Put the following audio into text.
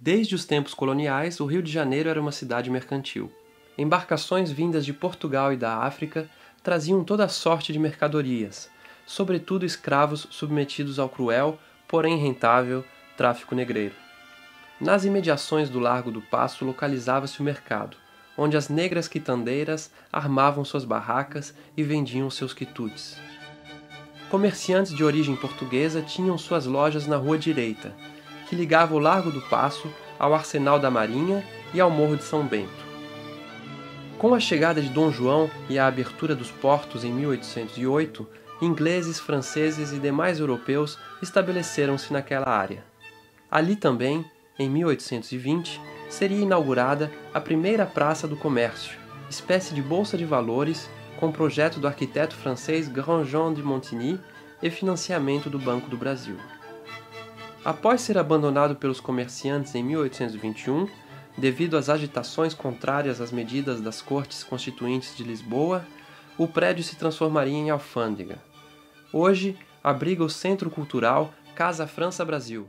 Desde os tempos coloniais, o Rio de Janeiro era uma cidade mercantil. Embarcações vindas de Portugal e da África traziam toda sorte de mercadorias, sobretudo escravos submetidos ao cruel, porém rentável, tráfico negreiro. Nas imediações do Largo do Passo localizava-se o mercado, onde as negras quitandeiras armavam suas barracas e vendiam seus quitutes. Comerciantes de origem portuguesa tinham suas lojas na Rua Direita, que ligava o Largo do Passo ao Arsenal da Marinha e ao Morro de São Bento. Com a chegada de Dom João e a abertura dos portos em 1808, ingleses, franceses e demais europeus estabeleceram-se naquela área. Ali também, em 1820, seria inaugurada a primeira Praça do Comércio, espécie de bolsa de valores com projeto do arquiteto francês Grandjean de Montigny e financiamento do Banco do Brasil. Após ser abandonado pelos comerciantes em 1821, devido às agitações contrárias às medidas das Cortes Constituintes de Lisboa, o prédio se transformaria em alfândega. Hoje, abriga o Centro Cultural Casa França Brasil,